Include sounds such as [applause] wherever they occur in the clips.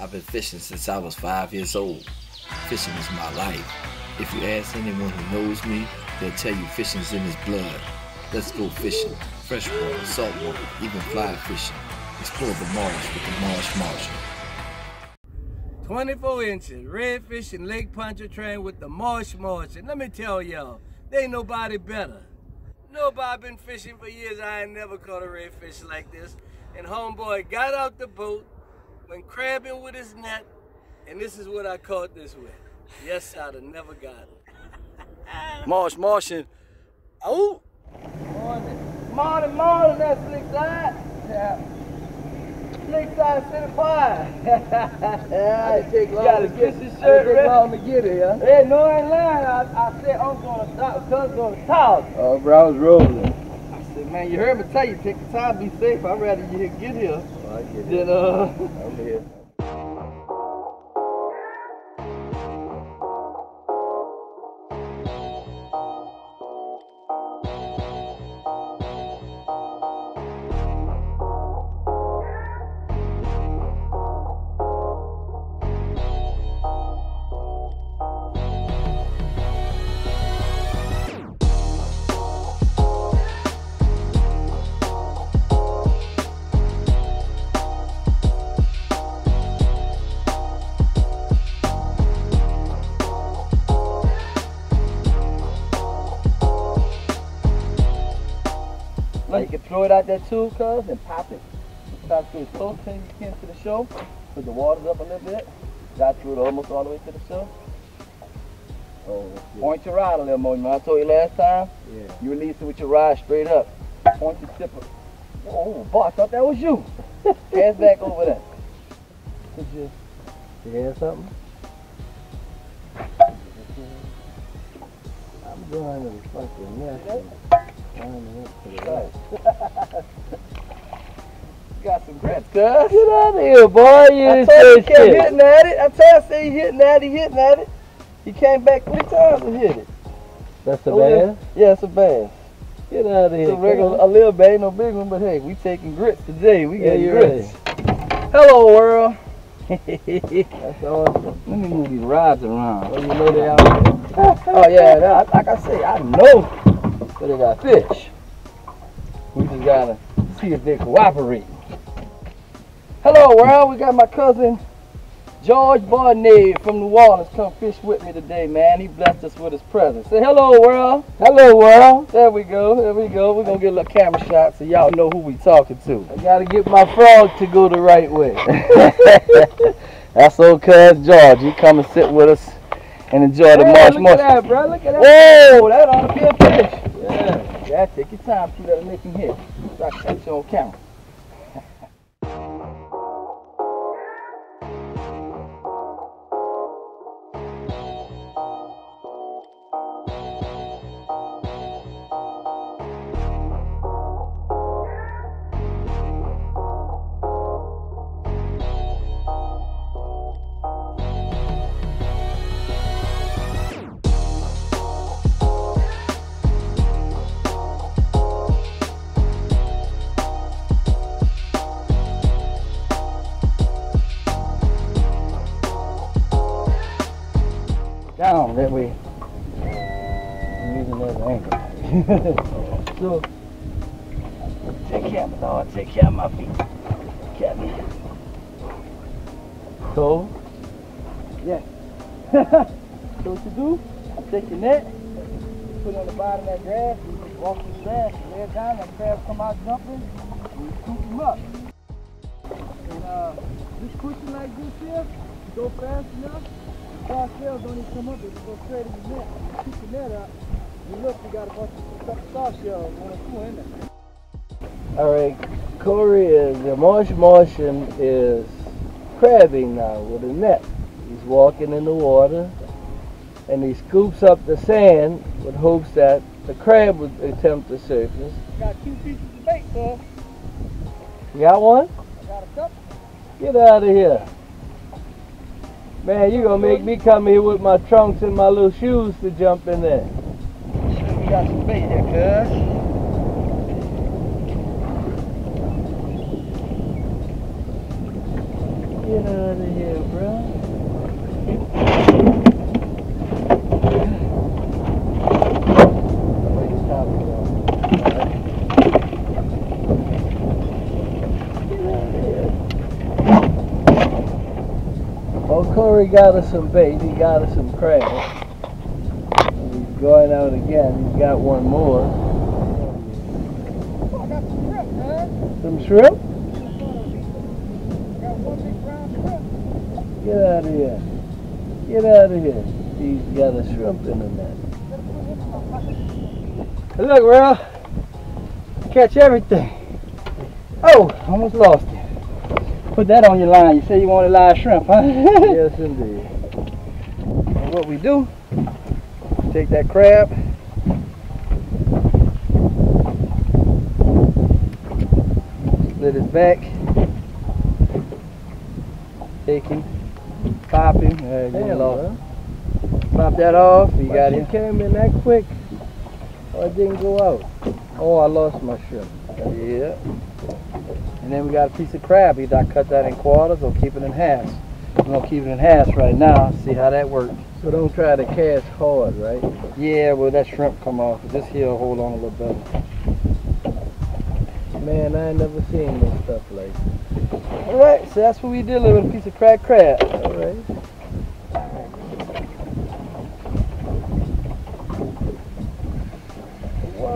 I've been fishing since I was five years old. Fishing is my life. If you ask anyone who knows me, they'll tell you fishing's in his blood. Let's go fishing. Freshwater, saltwater, even fly fishing. Explore the marsh with the Marsh Martian. 24 inches, redfish and lake pontchartrain with the Marsh Martian. Let me tell y'all, there ain't nobody better. Nobody been fishing for years. I ain't never caught a redfish like this. And homeboy got out the boat, went crabbing with his net, and this is what I caught this with. Yes, I'd have never got it. [laughs] Marsh Martian. Oh! Morning. Morning, morning, that's Slick Side. Yeah. Slick Side City Pie. yeah, I take long gotta to get get- this I shirt take ready. long to get here, huh? Hey, no, I ain't lying. I, I said I'm gonna stop, cuz gonna talk. Oh, bro, I was rolling. I said, man, you heard me tell you, take your time, be safe. I'd rather you get here I get than, uh... I'm here. Throw it out there too, cuz, and pop it. Stop through as close as you can to the show. Put the waters up a little bit. Got through it almost all the way to the show. Oh. Point your rod a little more. Remember I told you last time? Yeah. You release it with your rod straight up. Point your tip up. Oh, boy, I thought that was you. [laughs] Hands back over there. Could you You hear something? I'm going to the fucking nest. And climbing up to the right. got some grits, cuz? Get out of here, boy. You I told you he kept shit. hitting at it. I told you said he hitting at it, he hitting at it. He came back three times and hit it. That's Oh, yeah. bass? Yeah, it's a bass. Get out of It's here. a regular, a little bag, no big one, but hey, we taking grits today. We Yeah, getting you're grits. Hello, world. That's awesome. Let me move these rods around. Well, you know they out. Oh yeah, that, like I say, I know that they got fish. We just gotta see if they cooperate. Hello, world. We got my cousin George Barnett from New Orleans come fish with me today, man. He blessed us with his presence. Say hello, world. Hello, world. There we go. There we go. We're gonna get a little camera shot so y'all know who we talking to. I gotta get my frog to go the right way. [laughs] That's old cuz George. He come and sit with us and enjoy the Hey, marsh look marsh. at that, bro. Look at that. Whoa, that ought to be a fish. Yeah, take your time let it make him hit. So I catch you on camera. Using that angle. [laughs] so, take care of dog. Take care of my feet. Get me. Cool. [laughs] So what you do, take your net, put it on the bottom of that grass, walk the grass, lay it down, that crab come out jumping, and you scoop him up. And uh, just pushing like this here, go fast enough, cross shells don't even come up, you go straight in the net, you keep the net up, look, you got a bunch of soft shells, one or two in there. All right, Corey is the marsh Martian is crabbing now with a net. He's walking in the water, and he scoops up the sand with hopes that the crab would attempt to surface. Got two pieces of bait, sir. You got one? I got a couple. Get out of here. Man, you're gonna make me come here with my trunks and my little shoes to jump in there. We got some bait here, cuz. Get out of here, bro. Oh, Corey got us some bait. He got us some crab. Going out again. He's got one more. Oh, I got some shrimp, man. Some shrimp? Got one big brown shrimp. Get out of here. Get out of here. He's got a shrimp in the net. Look, Ralph. Catch everything. Oh, almost lost it. Put that on your line. You say you wanted live shrimp, huh? [laughs] yes, indeed. And what we do, take that crab. Split his back. Take him. Pop him. There Damn. Pop that off. You got him. came in that quick. Oh, it didn't go out. Oh, I lost my shrimp. Yeah. And then we got a piece of crab. Either I cut that in quarters or keep it in halves. I'm gonna keep it in half right now. See how that works. So don't try to cast hard, right? Yeah, well that shrimp come off. This here will hold on a little better. Man, I ain't never seen this stuff like this. All right, so that's what we did with a piece of cracked crab. All right.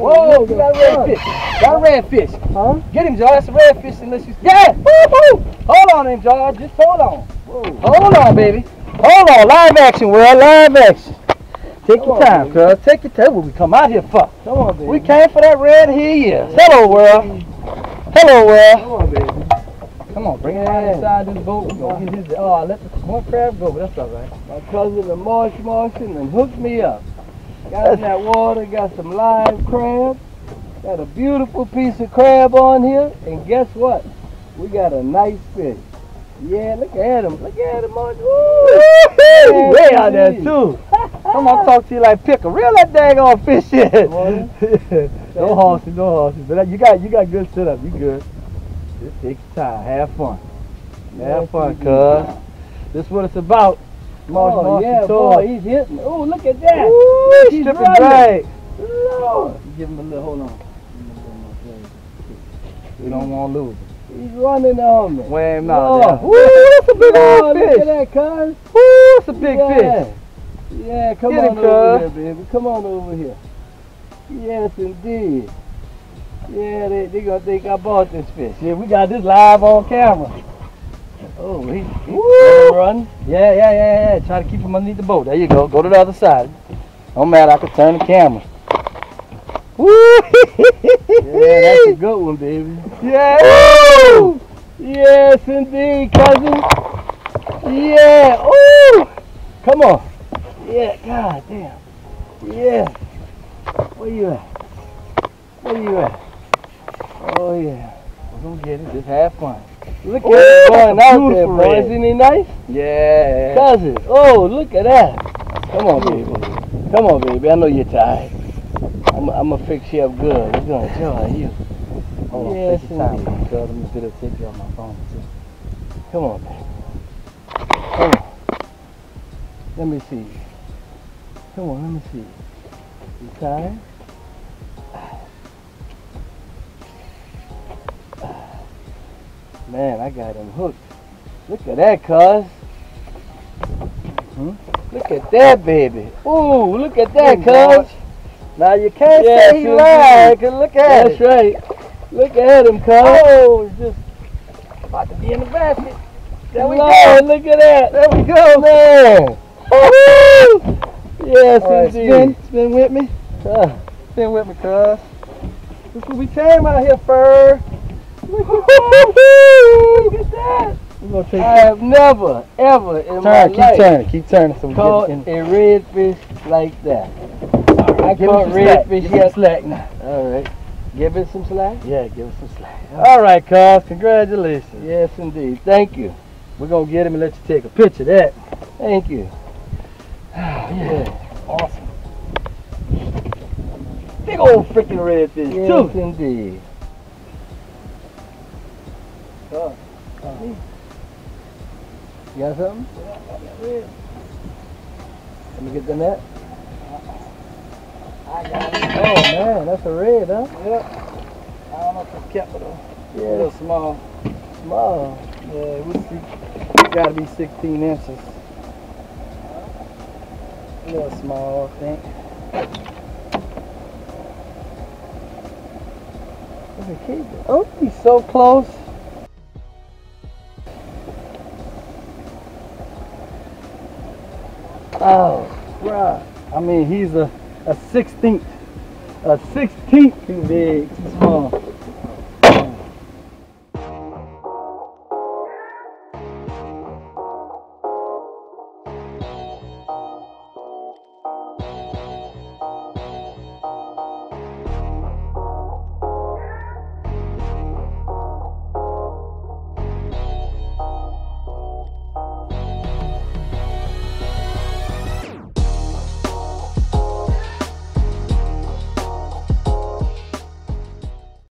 Whoa, you got a redfish. Got a redfish. Huh? Get him, George. That's a redfish unless you. Yeah! Woo-hoo! Hold on, then, George. Just hold on. Whoa. Hold on, baby. Hold on. Live action, world. Live action. Take your time, cuz. Take your time. What we come out here for? Come on, baby. We came for that red. Here he is. Hello, world. Hello, world. Come on, baby. Come on, bring it out Yeah. inside this boat. We gonna get his. Oh, I let the one crab go, but that's all right. My cousin, the Marsh Martian, and hooked me up. Got in that water, got some live crab. Got a beautiful piece of crab on here, and guess what? We got a nice fish. Yeah, look at him. Look at him on. Woo! Way out there too. [laughs] Come on, talk to you like pickle. Reel that daggone fish in. [laughs] No horses, no horses. But uh, you got you got good setup. You good. Just take your time. Have fun. Have Yes, fun, cuz. This is what it's about. Marsh, Oh, Marsh, yeah, boy, he's hitting. Oh, look at that. Look, he's drag. Lord, Give him a little, hold on. We don't want to lose him. He's running on me. Weigh him out. Woo, that's a big Oh, old look at that, cuz. Woo, that's a big yeah. fish. Yeah, come Get on him, over cuz. here, baby. Come on over here. Yes, indeed. Yeah, they they gonna think I bought this fish. Yeah, we got this live on camera. Oh, he, he run. Yeah, yeah, yeah, yeah. Try to keep him underneath the boat. There you go. Go to the other side. Don't matter. I can turn the camera. Woo! [laughs] Yeah, that's a good one, baby. Yeah. Woo! Yes, indeed, cousin. Yeah. Ooh. Come on. Yeah. God damn. Yeah. Where you at? Where you at? Oh yeah. We're gonna get it. Just have fun. Look Ooh, at him going out there, boy. red. Isn't he nice? Yeah. Cousin. Oh, look at that. Come on, baby. Come on, baby. I know you're tired. I'm I'm gonna fix you up good. We're gonna enjoy you. Hold on. Yes, take your time. indeed. Cuz I'm gonna videotape you on my phone too. Come on, baby. Come on. Let me see. Come on, let me see. You tired? Man, I got him hooked. Look at that, cuz. Hmm? Look at that, baby. Ooh, look at that, cuz. Now you can't Yes, say he lied. 'cause look at That's it. right. Look at him, cuz. Oh, it's just about to be in the basket. There we Lord, go. Look at that. There we go. Man. Woo! Yes, All right, spin, indeed. spin with me. Uh, Spin with me, cuz. This what we came out here for. Look at that. We're gonna take I have never, ever in my Turn, keep life turning, keep turning so we caught a redfish like that. I Give it caught some slack. redfish Give it slack now. All right. Give it some slack. Yeah, give us some slack. All right, cuz. Congratulations. Yes, indeed. Thank you. We're gonna get him and let you take a picture of that. Thank you. Ah, yeah. Awesome. Big old freaking redfish, Yes, too. indeed. Oh, oh. You got something? Let me get the net. I got it. Oh man, that's a red, huh? Yep. I don't know if it's kept though. A Yeah, little small. small. Yeah, it would be, gotta be 16 inches. A little small, I think. Look at. Oh, he's so close. Oh, right. I mean, he's a, a 16th. A 16th too big, too small.